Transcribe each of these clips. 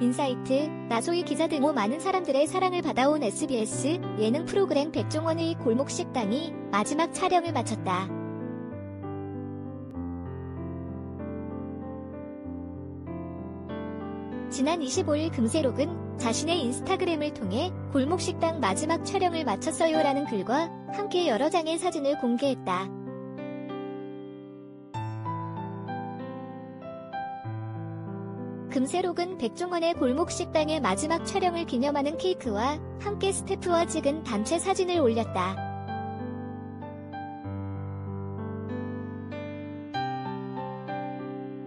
인사이트, 나소희 기자 등 많은 사람들의 사랑을 받아온 SBS 예능 프로그램 백종원의 골목식당이 마지막 촬영을 마쳤다. 지난 25일 금새록은 자신의 인스타그램을 통해 골목식당 마지막 촬영을 마쳤어요라는 글과 함께 여러 장의 사진을 공개했다. 금세록은 백종원의 골목 식당의 마지막 촬영을 기념하는 케이크와 함께 스태프와 찍은 단체 사진을 올렸다.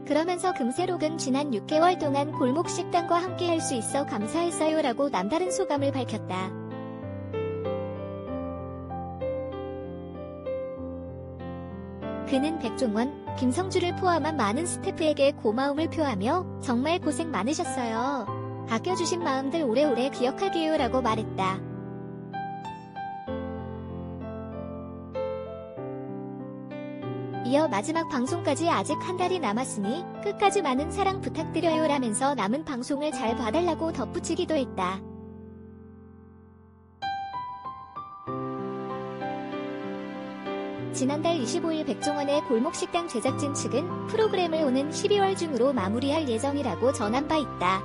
그러면서 금세록은 지난 6개월 동안 골목 식당과 함께 할 수 있어 감사했어요 라고 남다른 소감을 밝혔다. 그는 백종원, 김성주를 포함한 많은 스태프에게 고마움을 표하며 정말 고생 많으셨어요. 아껴주신 마음들 오래오래 기억할게요 라고 말했다. 이어 마지막 방송까지 아직 한 달이 남았으니 끝까지 많은 사랑 부탁드려요 라면서 남은 방송을 잘 봐달라고 덧붙이기도 했다. 지난달 25일 백종원의 골목식당 제작진 측은 프로그램을 오는 12월 중으로 마무리할 예정이라고 전한 바 있다.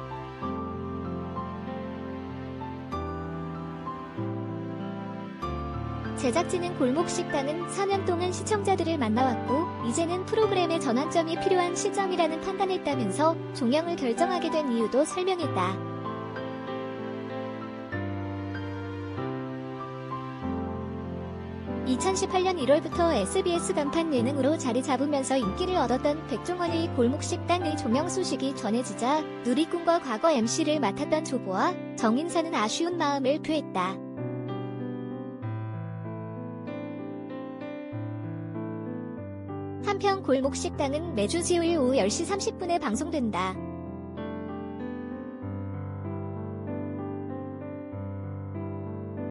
제작진은 골목식당은 4년 동안 시청자들을 만나왔고 이제는 프로그램의 전환점이 필요한 시점이라는 판단했다면서 종영을 결정하게 된 이유도 설명했다. 2018년 1월부터 SBS 간판 예능으로 자리 잡으면서 인기를 얻었던 백종원의 골목식당의 종영 소식이 전해지자 누리꾼과 과거 MC를 맡았던 조보와 정인사는 아쉬운 마음을 표했다. 한편 골목식당은 매주 수요일 오후 10시 30분에 방송된다.